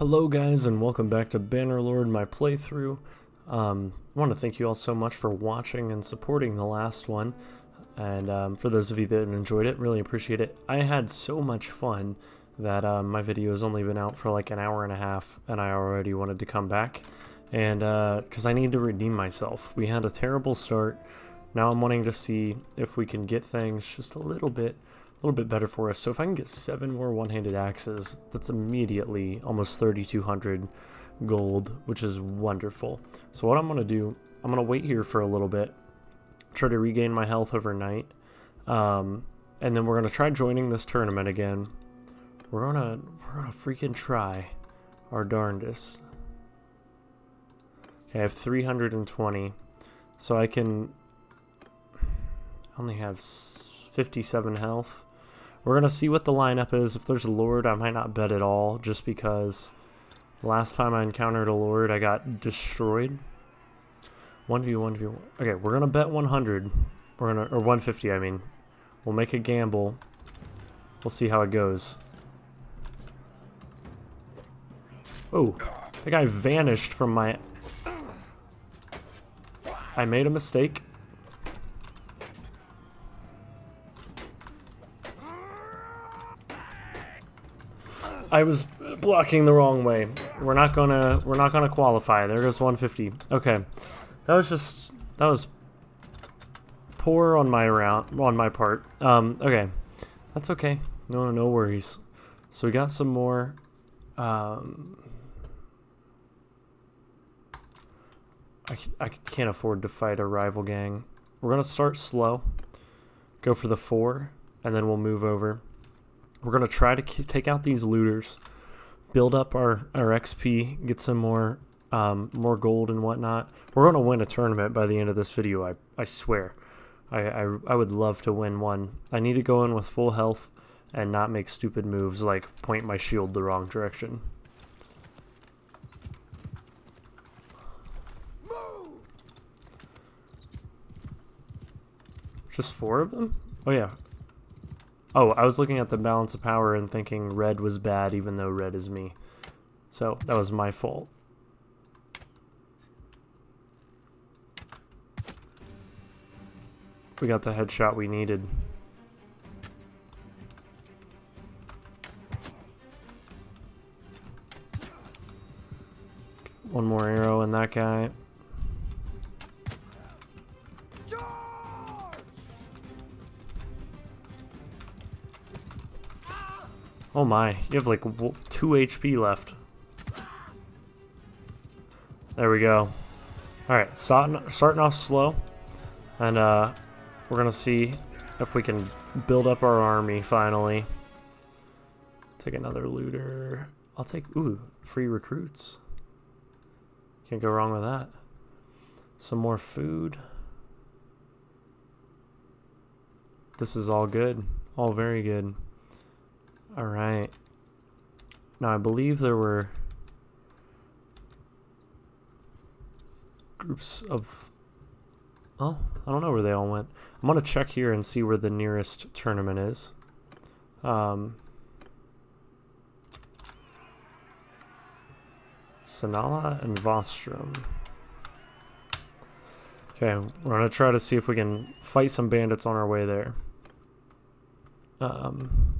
Hello guys and welcome back to Bannerlord, my playthrough. Um, I want to thank you all so much for watching and supporting the last one. And um, for those of you that enjoyed it, really appreciate it. I had so much fun that um, my video has only been out for like an hour and a half and I already wanted to come back. And because uh, I need to redeem myself. We had a terrible start. Now I'm wanting to see if we can get things just a little bit little bit better for us. So if I can get seven more one-handed axes, that's immediately almost 3,200 gold, which is wonderful. So what I'm going to do, I'm going to wait here for a little bit, try to regain my health overnight, um, and then we're going to try joining this tournament again. We're going to we're gonna freaking try our darndest. Okay, I have 320, so I can only have 57 health. We're going to see what the lineup is. If there's a Lord, I might not bet at all, just because last time I encountered a Lord, I got destroyed. 1v1, 1v1. Okay, we're going to bet 100. We're going to, or 150, I mean. We'll make a gamble. We'll see how it goes. Oh, the guy vanished from my... I made a mistake. I was blocking the wrong way. We're not gonna we're not gonna qualify. There goes 150. Okay, that was just that was poor on my round on my part. Um, okay, that's okay. No no worries. So we got some more. Um, I I can't afford to fight a rival gang. We're gonna start slow. Go for the four, and then we'll move over. We're going to try to take out these looters, build up our, our XP, get some more um, more gold and whatnot. We're going to win a tournament by the end of this video, I, I swear. I, I, I would love to win one. I need to go in with full health and not make stupid moves like point my shield the wrong direction. Just four of them? Oh yeah, Oh, I was looking at the balance of power and thinking red was bad even though red is me. So, that was my fault. We got the headshot we needed. One more arrow in that guy. Oh my, you have like 2 HP left. There we go. Alright, starting, starting off slow. And uh, we're going to see if we can build up our army finally. Take another looter. I'll take, ooh, free recruits. Can't go wrong with that. Some more food. This is all good. All very good. Alright. Now I believe there were groups of... Oh, I don't know where they all went. I'm going to check here and see where the nearest tournament is. Um, Sanala and Vostrom. Okay, we're going to try to see if we can fight some bandits on our way there. Um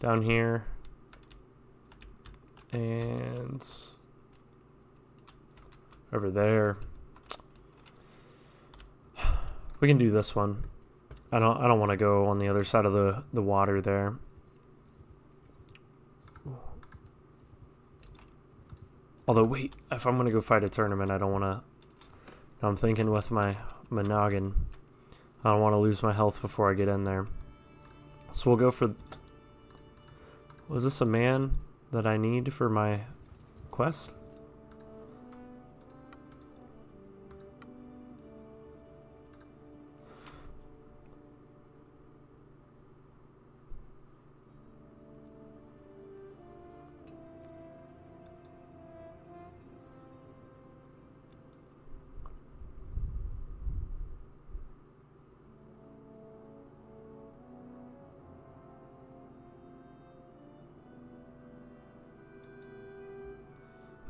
down here. And over there. We can do this one. I don't I don't want to go on the other side of the the water there. Although wait if I'm gonna go fight a tournament I don't want to I'm thinking with my my I don't want to lose my health before I get in there. So we'll go for was this a man that I need for my quest?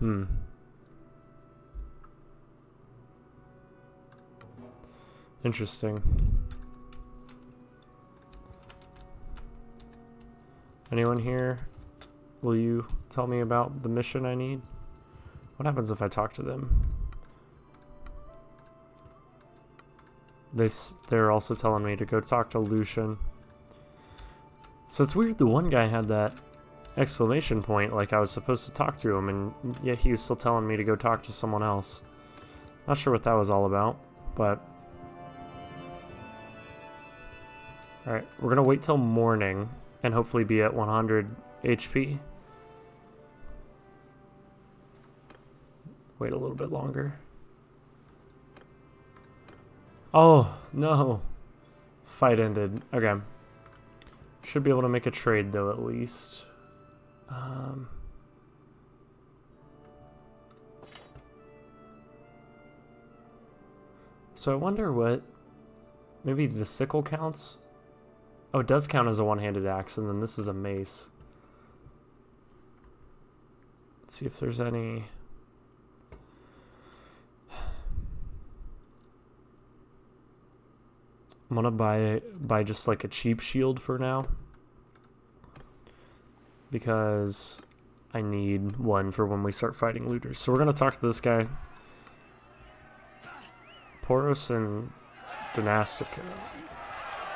Hmm. Interesting. Anyone here? Will you tell me about the mission I need? What happens if I talk to them? They, they're also telling me to go talk to Lucian. So it's weird the one guy had that exclamation point like I was supposed to talk to him and yet he was still telling me to go talk to someone else. Not sure what that was all about, but... Alright, we're gonna wait till morning and hopefully be at 100 HP. Wait a little bit longer. Oh, no. Fight ended. Okay. Should be able to make a trade, though, at least. Um... So I wonder what... Maybe the sickle counts? Oh, it does count as a one-handed axe, and then this is a mace. Let's see if there's any... I'm gonna buy buy just like a cheap shield for now. Because I need one for when we start fighting looters. So we're gonna talk to this guy. Poros and Danustica.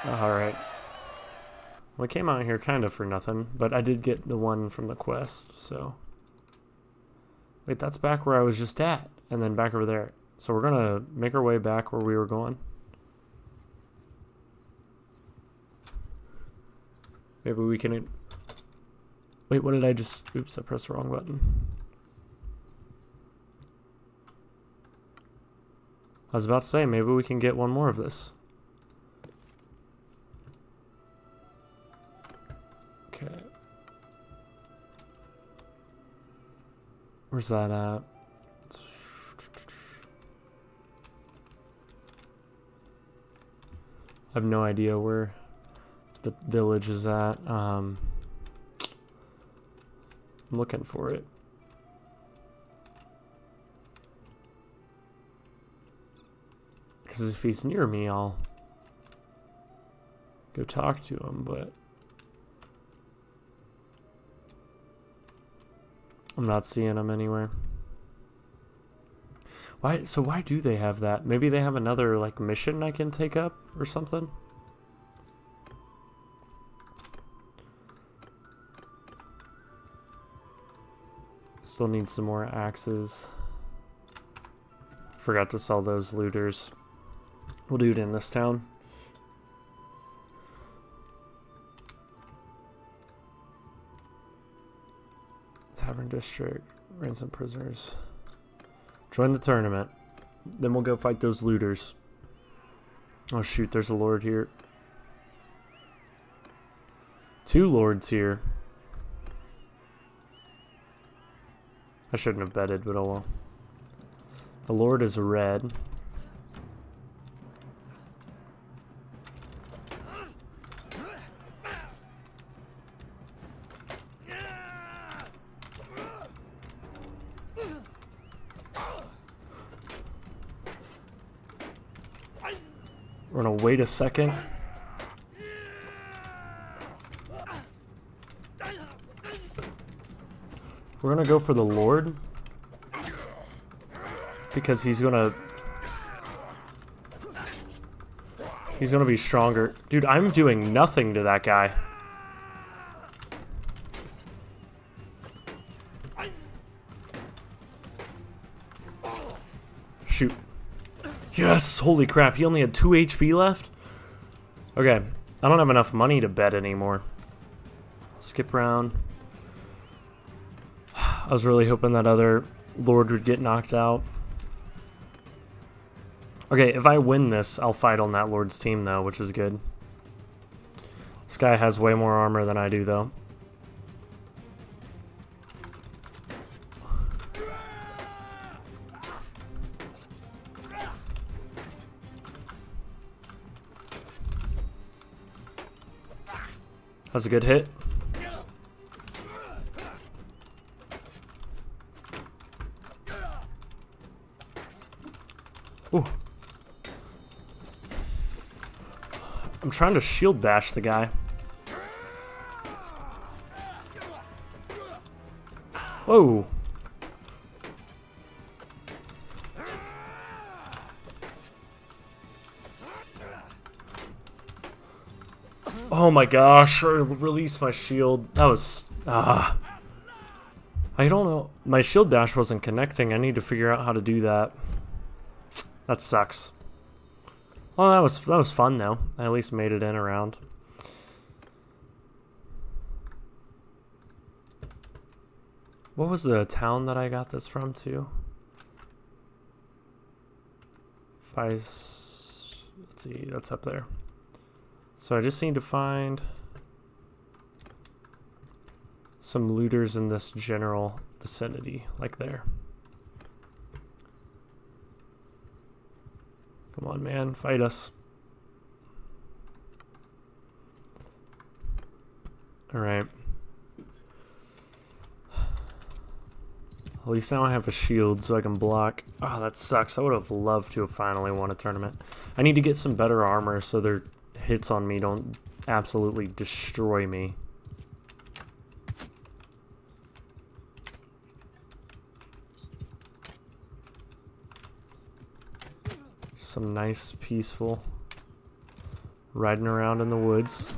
Alright. Well, I came out here kind of for nothing, but I did get the one from the quest, so... Wait, that's back where I was just at, and then back over there. So we're gonna make our way back where we were going. Maybe we can... Wait, what did I just... Oops, I pressed the wrong button. I was about to say, maybe we can get one more of this. Okay. Where's that at? I have no idea where the village is at. Um, I'm looking for it. Because if he's near me, I'll go talk to him, but... I'm not seeing him anywhere. Why? So why do they have that? Maybe they have another, like, mission I can take up or something? Still need some more axes. Forgot to sell those looters. We'll do it in this town. Tavern District. Ransom prisoners. Join the tournament. Then we'll go fight those looters. Oh shoot, there's a lord here. Two lords here. I shouldn't have betted, but oh well. The Lord is red. We're gonna wait a second. We're gonna go for the Lord. Because he's gonna... He's gonna be stronger. Dude, I'm doing nothing to that guy. Shoot. Yes! Holy crap, he only had 2 HP left? Okay, I don't have enough money to bet anymore. Skip round. I was really hoping that other Lord would get knocked out. Okay, if I win this, I'll fight on that Lord's team, though, which is good. This guy has way more armor than I do, though. That's a good hit. Trying to shield bash the guy. Whoa. Oh my gosh, release my shield. That was... Ah. I don't know. My shield dash wasn't connecting. I need to figure out how to do that. That sucks. Well, that was that was fun though. I at least made it in around. What was the town that I got this from too? If I, let's see, that's up there. So I just need to find some looters in this general vicinity, like there. Come on, man, fight us. Alright. At least now I have a shield so I can block. Oh, that sucks. I would have loved to have finally won a tournament. I need to get some better armor so their hits on me don't absolutely destroy me. Some nice, peaceful riding around in the woods.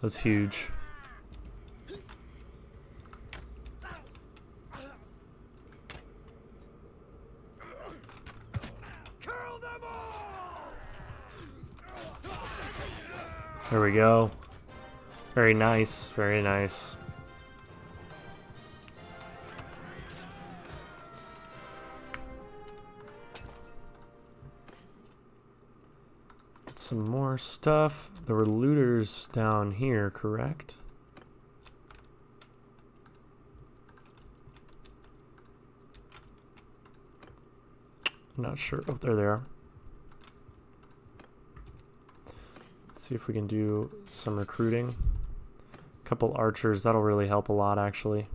That's huge. There we go. Very nice, very nice. Get some more stuff. There were looters down here, correct? Not sure. Oh, there they are. See if we can do some recruiting. A couple archers, that'll really help a lot, actually.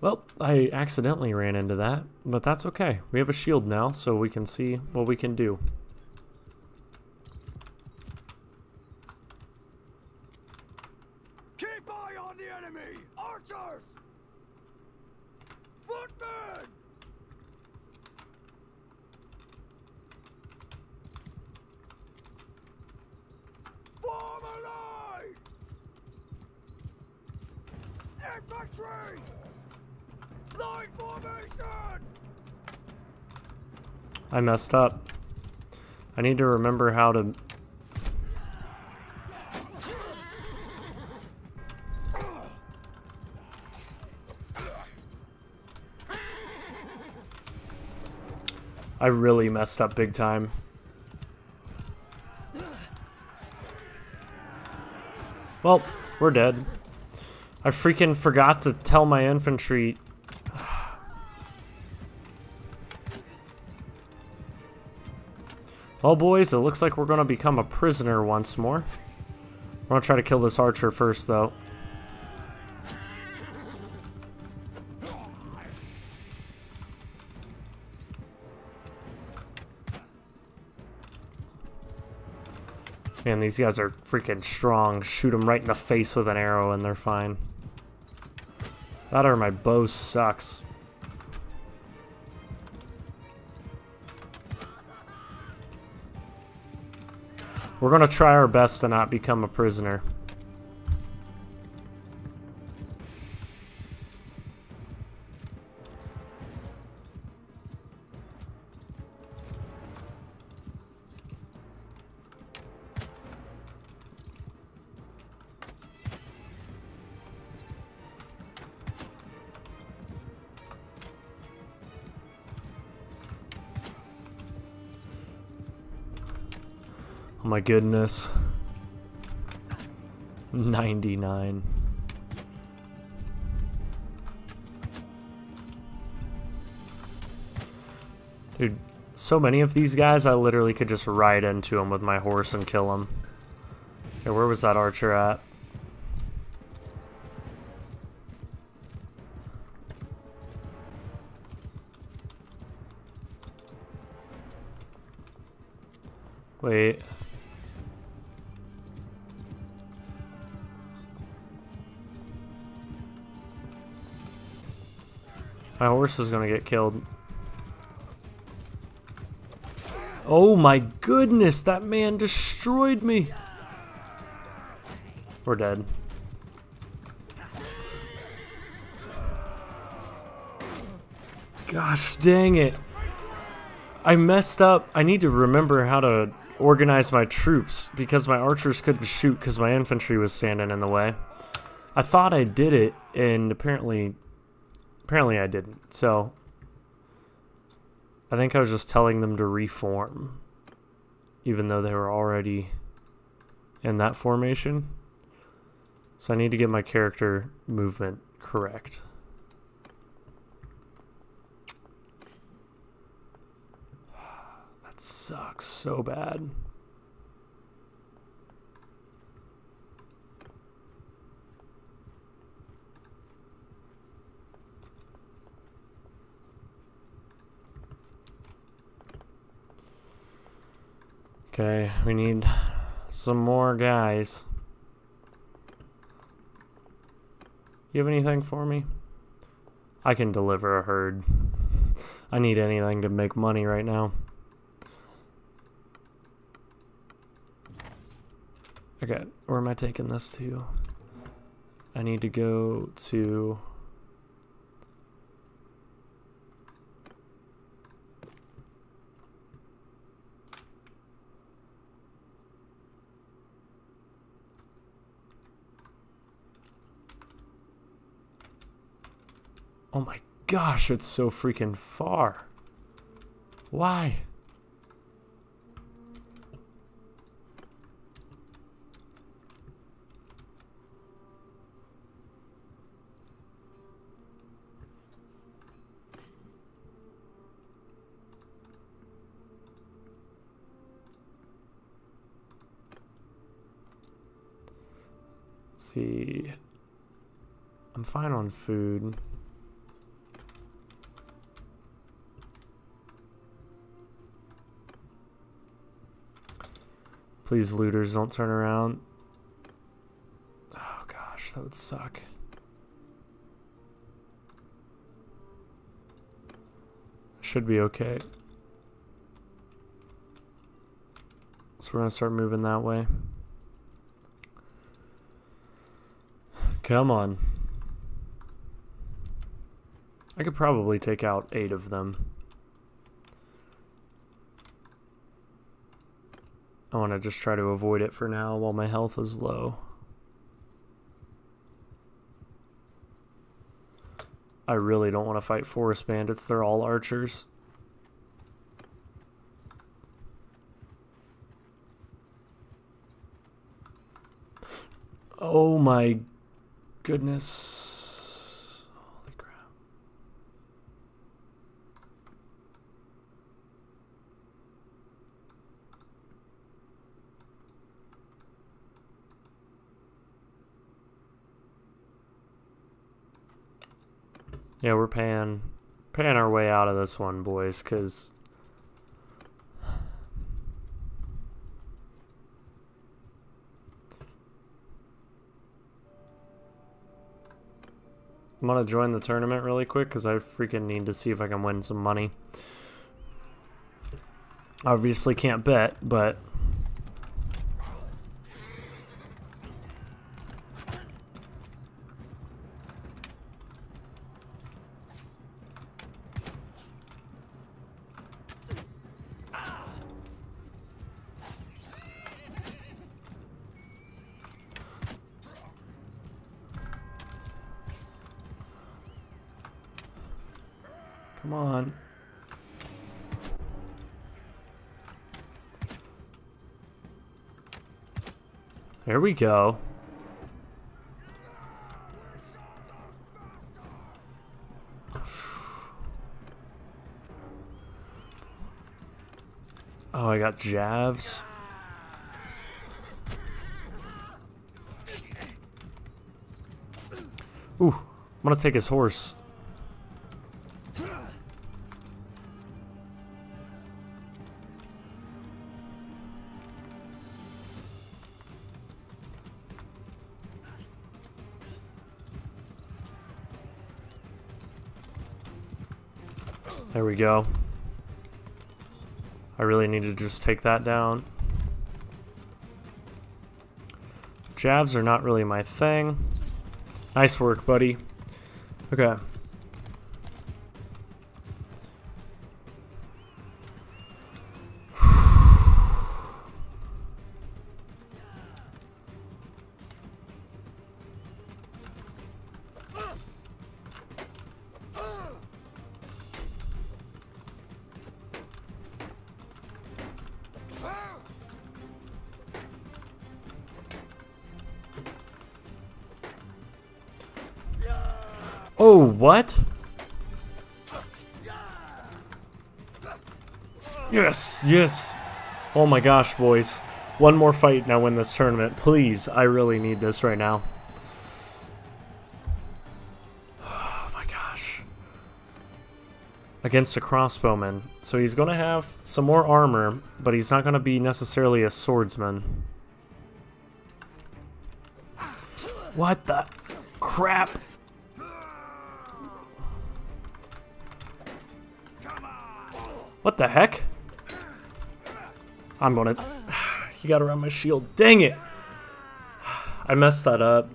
Well, I accidentally ran into that, but that's okay. We have a shield now, so we can see what we can do. Infantry! Line formation! I messed up. I need to remember how to... I really messed up big time. Well, we're dead. I freaking forgot to tell my infantry. well, boys, it looks like we're going to become a prisoner once more. We're going to try to kill this archer first, though. Man, these guys are freaking strong. Shoot them right in the face with an arrow and they're fine. That or my bow sucks. We're gonna try our best to not become a prisoner. My goodness. 99. Dude, so many of these guys, I literally could just ride into them with my horse and kill them. Where was that archer at? Horse is gonna get killed. Oh my goodness, that man destroyed me. We're dead. Gosh dang it. I messed up. I need to remember how to organize my troops because my archers couldn't shoot because my infantry was standing in the way. I thought I did it and apparently apparently I didn't. So I think I was just telling them to reform even though they were already in that formation. So I need to get my character movement correct. That sucks so bad. Okay, we need some more guys. You have anything for me? I can deliver a herd. I need anything to make money right now. Okay, where am I taking this to? I need to go to... Oh my gosh, it's so freaking far. Why? Let's see. I'm fine on food. Please, looters, don't turn around. Oh gosh, that would suck. Should be okay. So we're gonna start moving that way. Come on. I could probably take out eight of them. I want to just try to avoid it for now while my health is low. I really don't want to fight forest bandits. They're all archers. Oh my goodness. Yeah, we're paying paying our way out of this one, boys, because I'm gonna join the tournament really quick because I freaking need to see if I can win some money. Obviously can't bet, but we go. Oh, I got Javs. Ooh, I'm gonna take his horse. Go. I really need to just take that down. Javs are not really my thing. Nice work, buddy. Okay. Oh, what? Yes, yes. Oh my gosh, boys. One more fight and I win this tournament. Please, I really need this right now. Oh my gosh. Against a crossbowman. So he's going to have some more armor, but he's not going to be necessarily a swordsman. What the crap? What the heck? I'm gonna... He got around my shield. Dang it! I messed that up.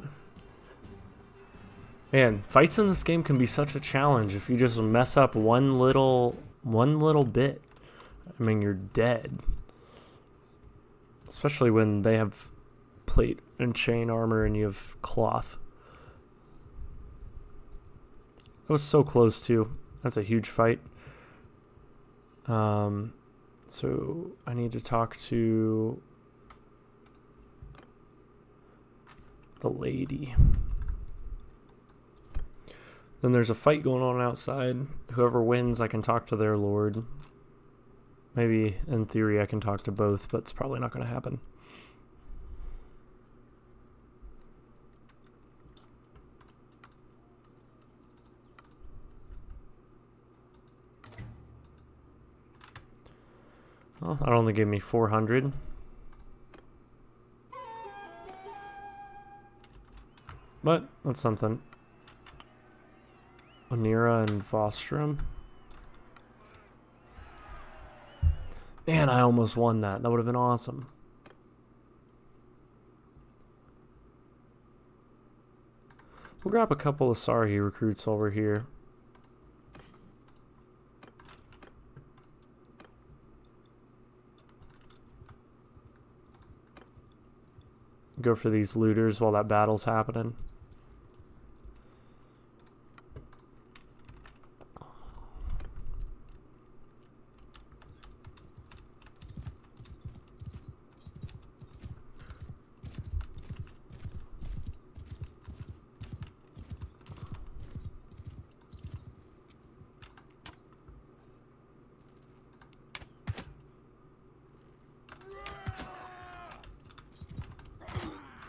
Man, fights in this game can be such a challenge if you just mess up one little... One little bit. I mean, you're dead. Especially when they have plate and chain armor and you have cloth. That was so close, too. That's a huge fight. Um, so I need to talk to the lady. Then there's a fight going on outside. Whoever wins, I can talk to their lord. Maybe in theory I can talk to both, but it's probably not going to happen. Well, that only gave me 400. But, that's something. Onira and Vostrom. Man, I almost won that. That would have been awesome. We'll grab a couple of Sarhi recruits over here. Go for these looters while that battle's happening.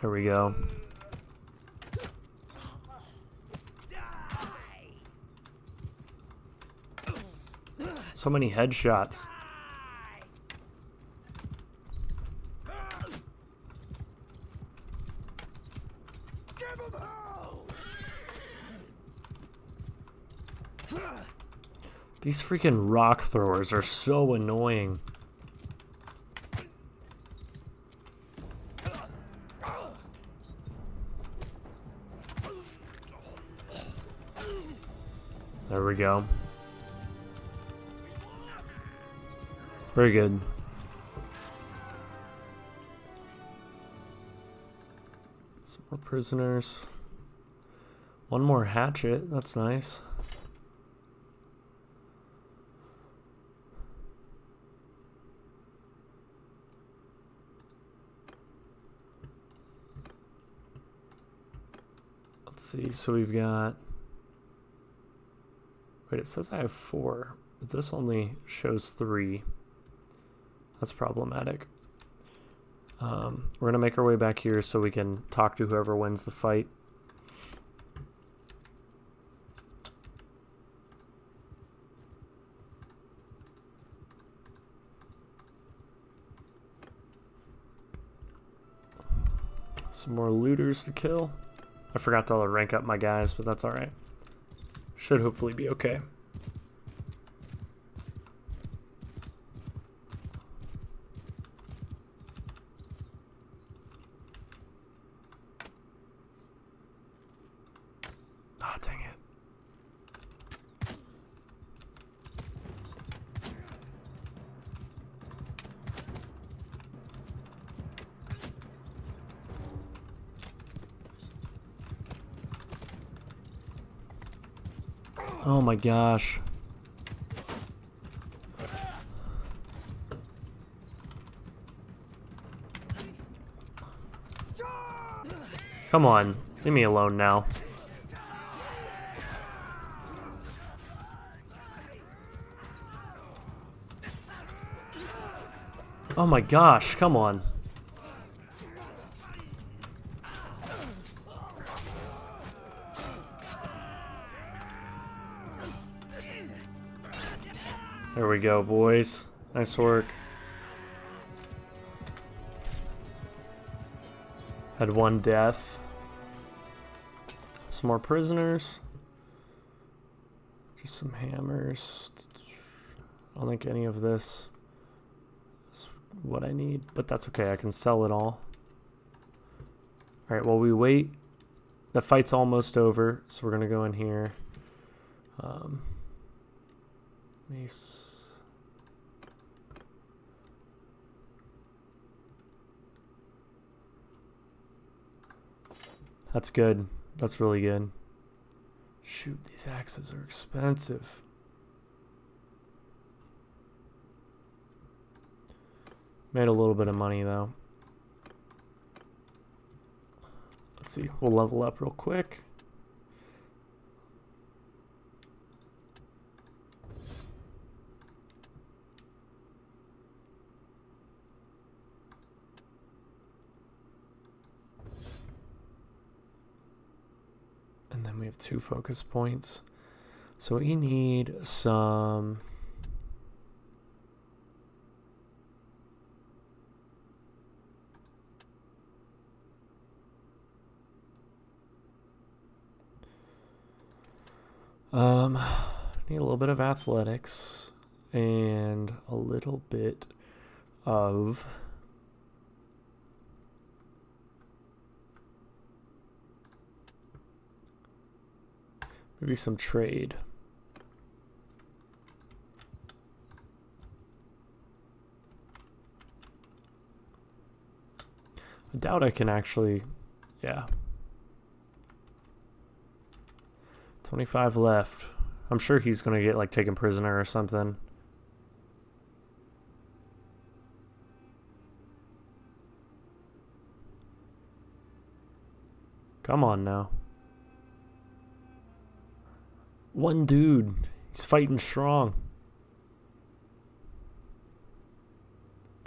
There we go. So many headshots. These freaking rock throwers are so annoying. There we go. Very good. Some more prisoners. One more hatchet. That's nice. Let's see. So we've got. Wait, it says I have four, but this only shows three. That's problematic. Um, we're going to make our way back here so we can talk to whoever wins the fight. Some more looters to kill. I forgot to rank up my guys, but that's alright. Should hopefully be okay. Ah, dang it. Oh my gosh. Come on, leave me alone now. Oh my gosh, come on. We go, boys. Nice work. Had one death. Some more prisoners. Just some hammers. I don't think any of this is what I need, but that's okay. I can sell it all. Alright, while we wait, the fight's almost over, so we're going to go in here. Um, mace. That's good. That's really good. Shoot, these axes are expensive. Made a little bit of money though. Let's see, we'll level up real quick. We have two focus points. So we need some... Um, need a little bit of athletics and a little bit of maybe some trade. I doubt I can actually, yeah, 25 left. I'm sure he's going to get like taken prisoner or something. Come on now. One dude. He's fighting strong.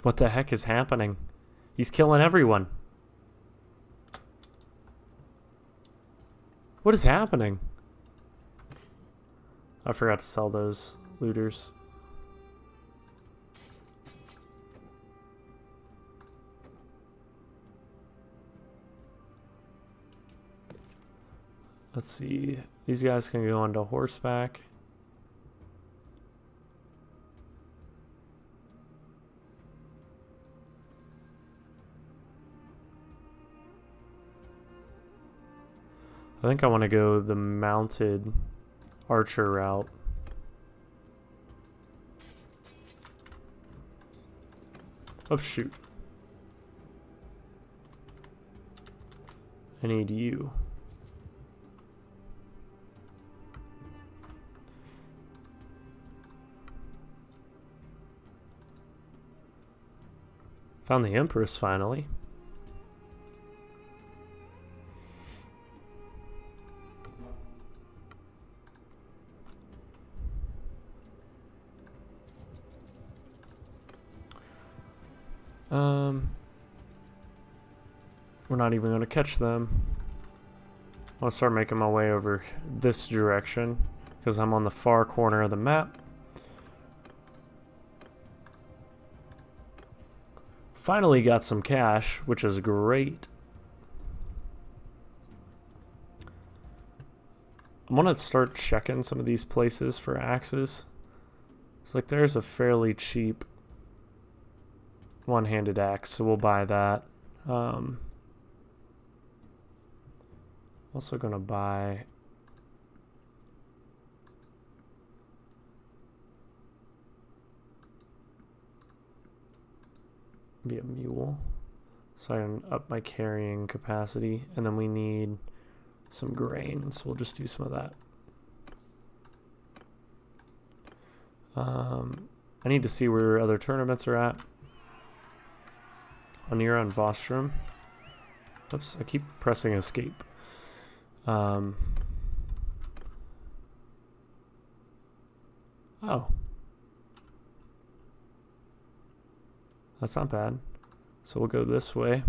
What the heck is happening? He's killing everyone. What is happening? I forgot to sell those looters. Let's see. These guys can go onto horseback. I think I want to go the mounted archer route. Oh shoot. I need you. Found the Empress finally. Um, we're not even going to catch them. I'll start making my way over this direction because I'm on the far corner of the map. Finally got some cash, which is great. I'm gonna start checking some of these places for axes. It's like there's a fairly cheap one-handed axe, so we'll buy that. Um, also gonna buy be a mule. So I can up my carrying capacity and then we need some grain so we'll just do some of that. Um, I need to see where other tournaments are at. Onira and Vostrum oops I keep pressing escape. Um, oh That's not bad. So we'll go this way.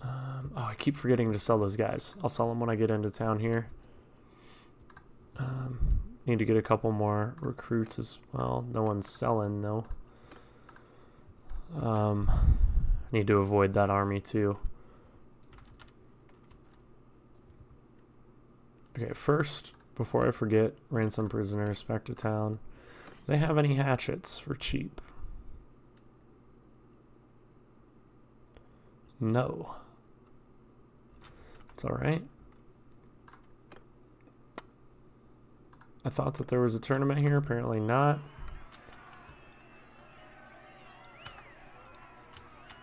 Um, oh, I keep forgetting to sell those guys. I'll sell them when I get into town here. Um, need to get a couple more recruits as well. No one's selling though. Um, need to avoid that army too. Okay, first before I forget, ransom prisoners back to town. They have any hatchets for cheap? No. It's alright. I thought that there was a tournament here, apparently not.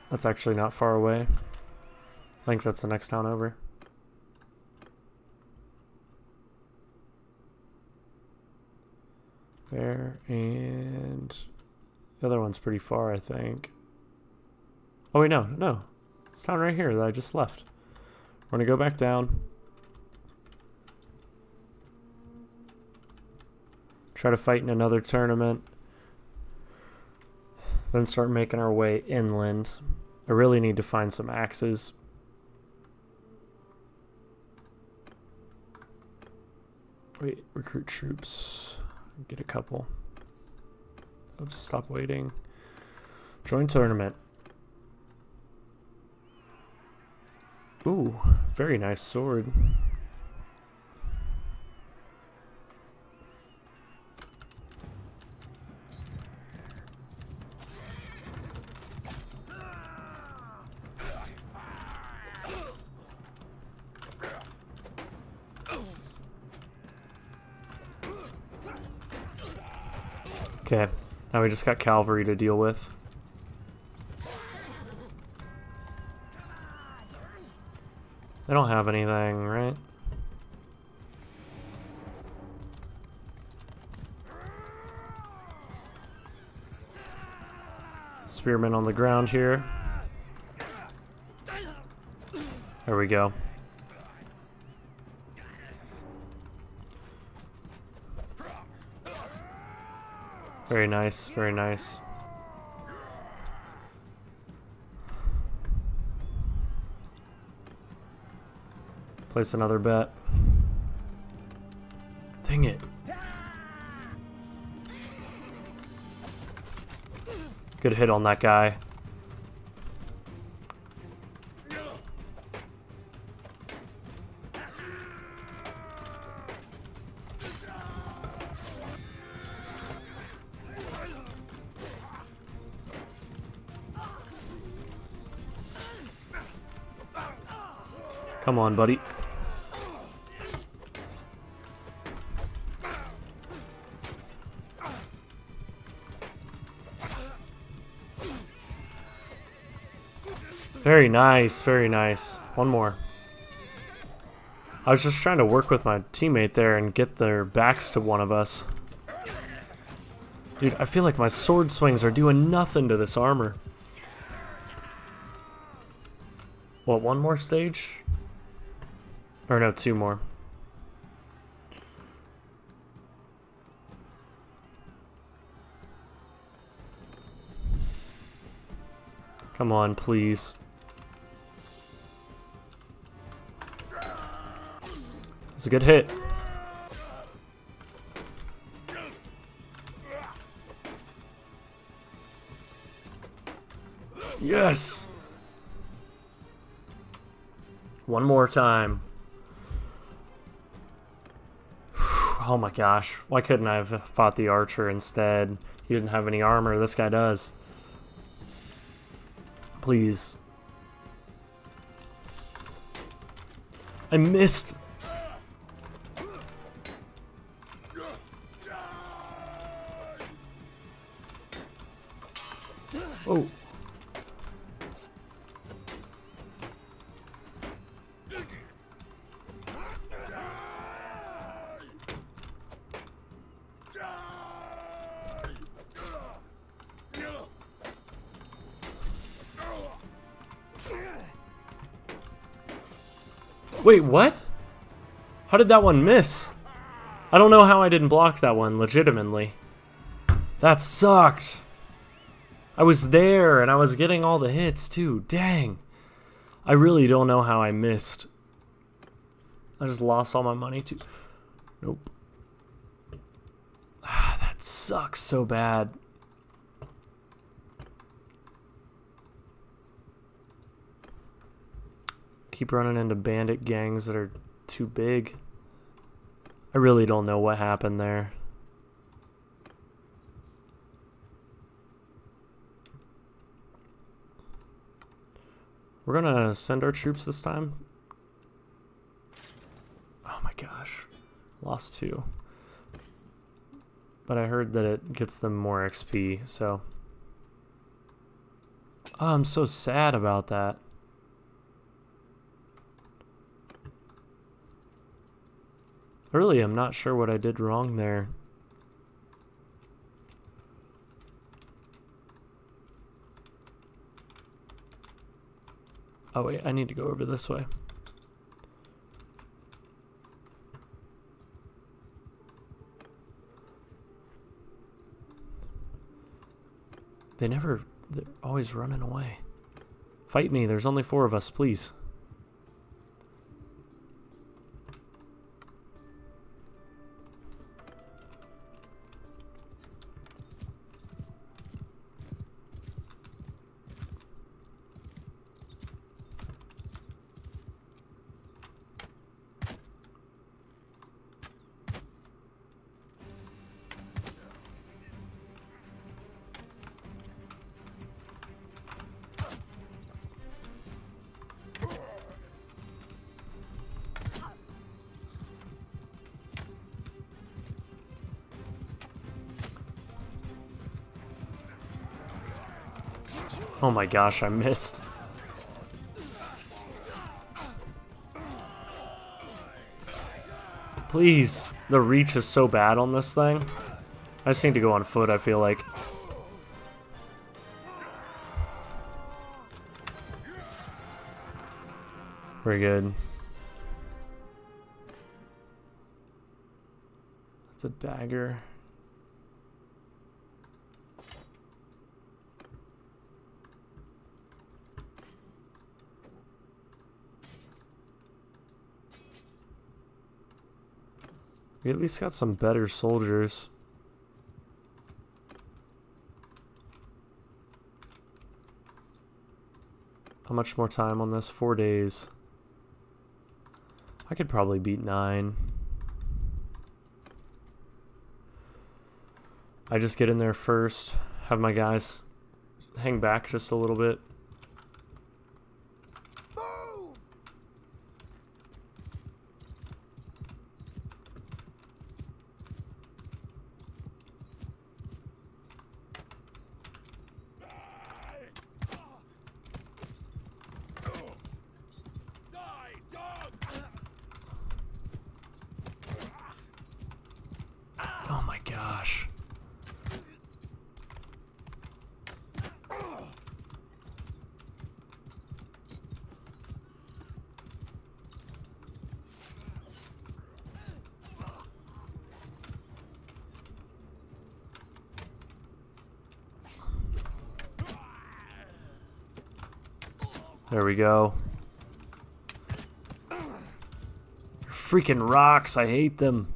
That's actually not far away. I think that's the next town over. And the other one's pretty far, I think. Oh wait, no, no. It's town right here that I just left. We're gonna go back down. Try to fight in another tournament. Then start making our way inland. I really need to find some axes. Wait, recruit troops. Get a couple. Oops, stop waiting. Join tournament. Ooh, very nice sword. Okay, now just got cavalry to deal with. They don't have anything, right? Spearmen on the ground here. There we go. Very nice, very nice. Place another bet. Dang it. Good hit on that guy. Come on, buddy. Very nice, very nice. One more. I was just trying to work with my teammate there and get their backs to one of us. Dude, I feel like my sword swings are doing nothing to this armor. What, one more stage? Or no, two more. Come on, please. It's a good hit. Yes! One more time. Oh my gosh. Why couldn't I have fought the archer instead? He didn't have any armor. This guy does. Please. I missed. Oh. Wait, what? How did that one miss? I don't know how I didn't block that one, legitimately. That sucked. I was there, and I was getting all the hits, too. Dang. I really don't know how I missed. I just lost all my money, too. Nope. Ah, that sucks so bad. Keep running into bandit gangs that are too big. I really don't know what happened there. We're gonna send our troops this time. Oh my gosh. Lost two. But I heard that it gets them more XP, so... Oh, I'm so sad about that. Really, I'm not sure what I did wrong there. Oh wait, I need to go over this way. They never, they're always running away. Fight me, there's only four of us, please. My gosh, I missed. Please. The reach is so bad on this thing. I just need to go on foot, I feel like. Very good. That's a dagger. We at least got some better soldiers. How much more time on this? Four days. I could probably beat nine. I just get in there first, have my guys hang back just a little bit. Go. Freaking rocks, I hate them.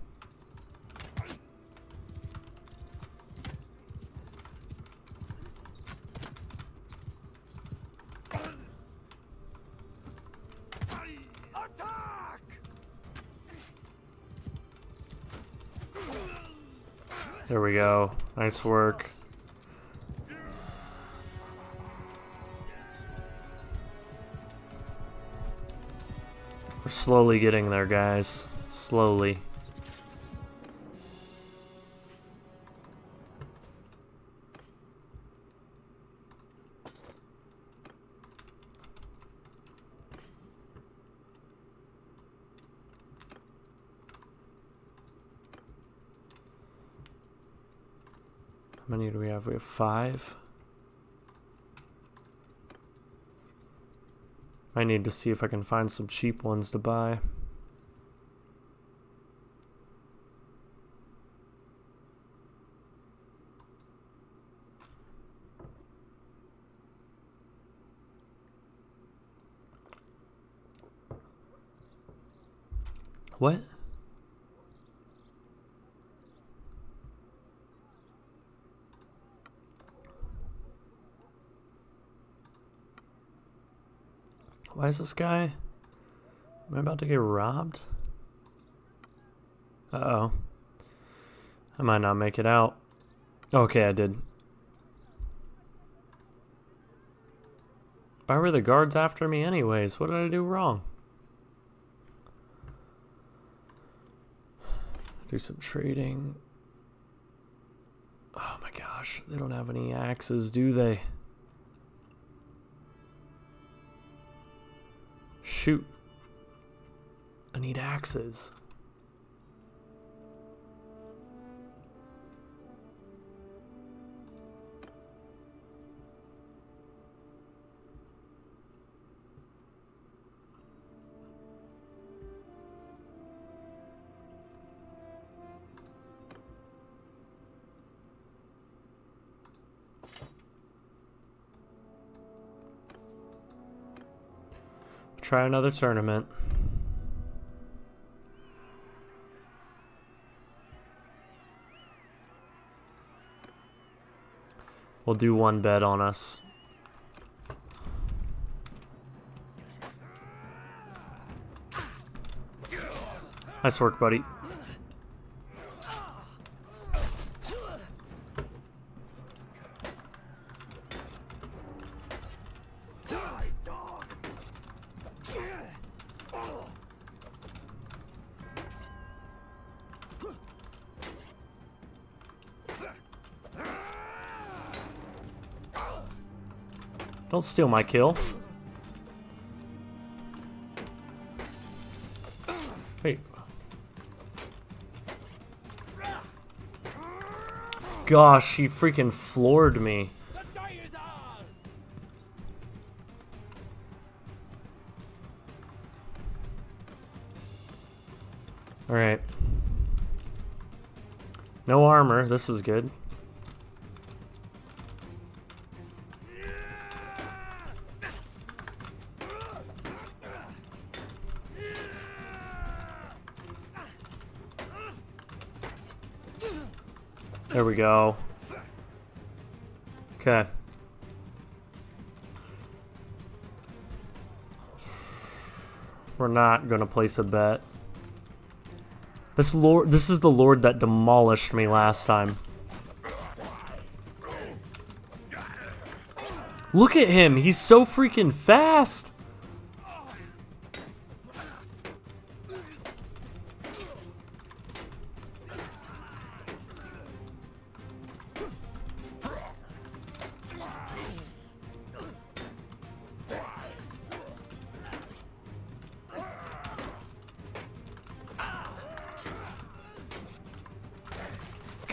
There we go. Nice work. Slowly getting there, guys. Slowly. How many do we have? We have five. I need to see if I can find some cheap ones to buy. What? Why is this guy? Am I about to get robbed? Uh oh. I might not make it out. Okay, I did. Why were the guards after me anyways? What did I do wrong? Do some trading. Oh my gosh, they don't have any axes, do they? Shoot. I need axes. Try another tournament. We'll do one bet on us. Nice work, buddy. Don't steal my kill. Wait. Gosh, he freaking floored me. Alright. No armor, this is good. We go. Okay. We're not gonna place a bet. This lord, this is the lord that demolished me last time. Look at him, he's so freaking fast.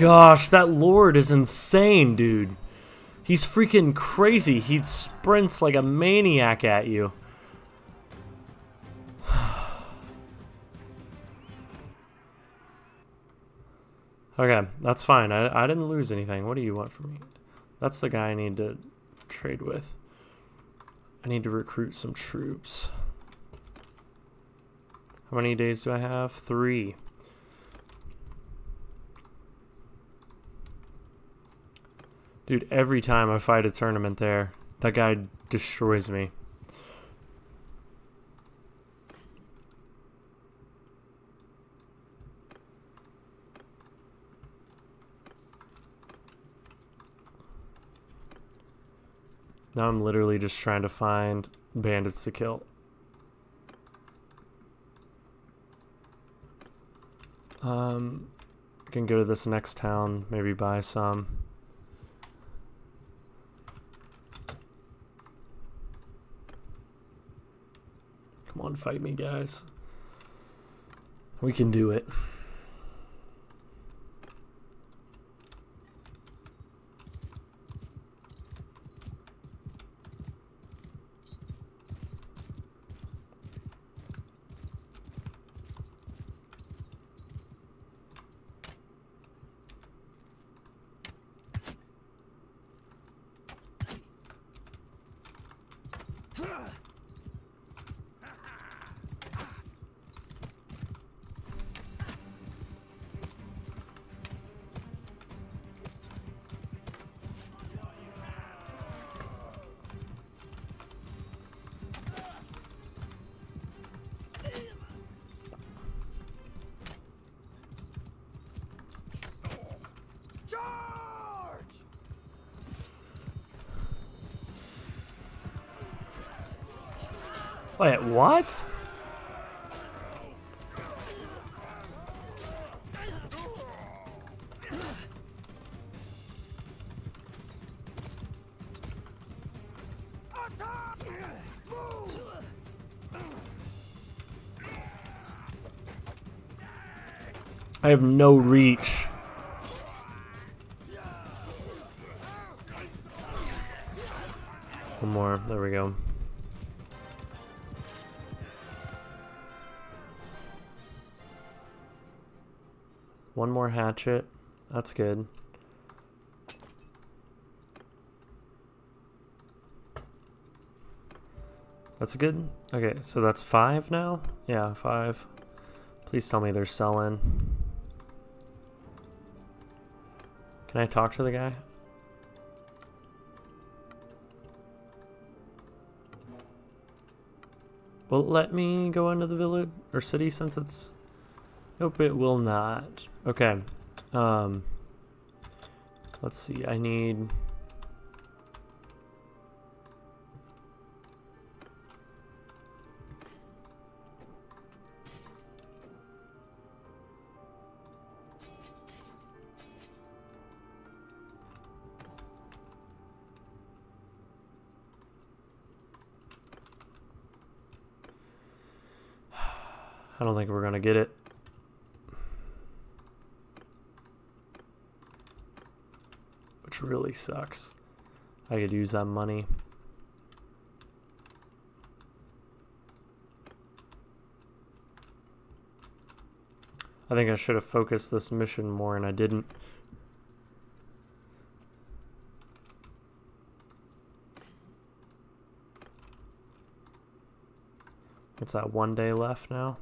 Gosh, that lord is insane, dude. He's freaking crazy. He sprints like a maniac at you. okay, that's fine. I, I didn't lose anything. What do you want from me? That's the guy I need to trade with. I need to recruit some troops. How many days do I have? Three. Dude, every time I fight a tournament there, that guy destroys me. Now I'm literally just trying to find bandits to kill. Um, I can go to this next town, maybe buy some. On, fight me, guys. We can do it. Wait, what? I have no reach. Hatchet. That's good. That's good. Okay, so that's five now? Yeah, five. Please tell me they're selling. Can I talk to the guy? Will let me go into the village or city since it's... Nope, it will not. Okay. Um, let's see, I need... I don't think we're gonna get it. Really sucks. I could use that money. I think I should have focused this mission more and I didn't. It's that, one day left now?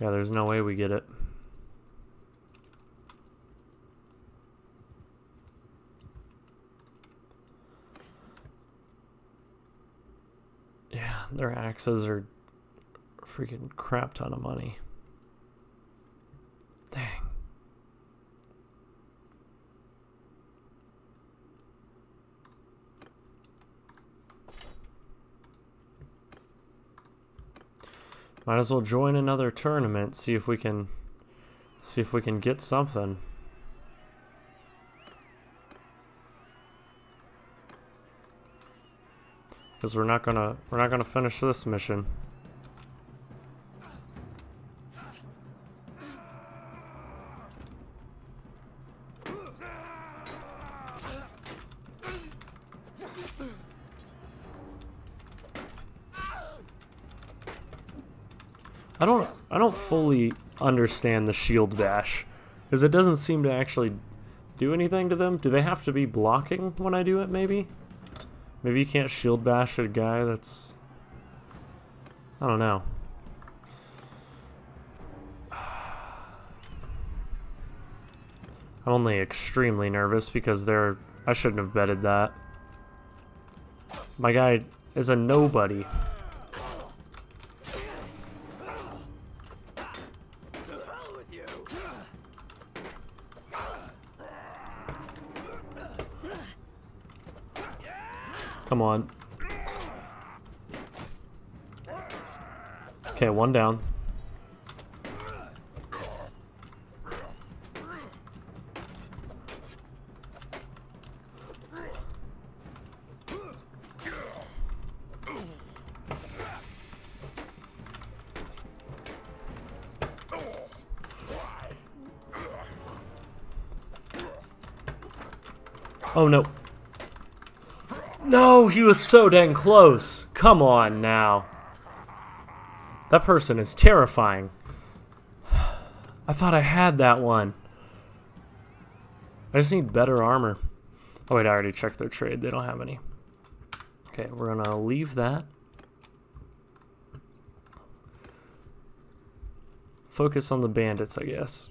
Yeah, there's no way we get it. Yeah, their axes are freaking crap ton of money. Dang. Might as well join another tournament, see if we can see if we can get something. Cuz we're not to we're not to finish this mission. I don't I don't fully understand the shield bash because it doesn't seem to actually do anything to them. Do they have to be blocking when I do it maybe? Maybe you can't shield bash a guy that's... I don't know. I'm only extremely nervous because they're... I shouldn't have betted that. My guy is a nobody. To hell with you. Come on. Okay, one down. Oh no. No, he was so dang close. Come on now. That person is terrifying. I thought I had that one. I just need better armor. Oh wait, I already checked their trade. They don't have any. Okay, we're gonna leave that. Focus on the bandits, I guess.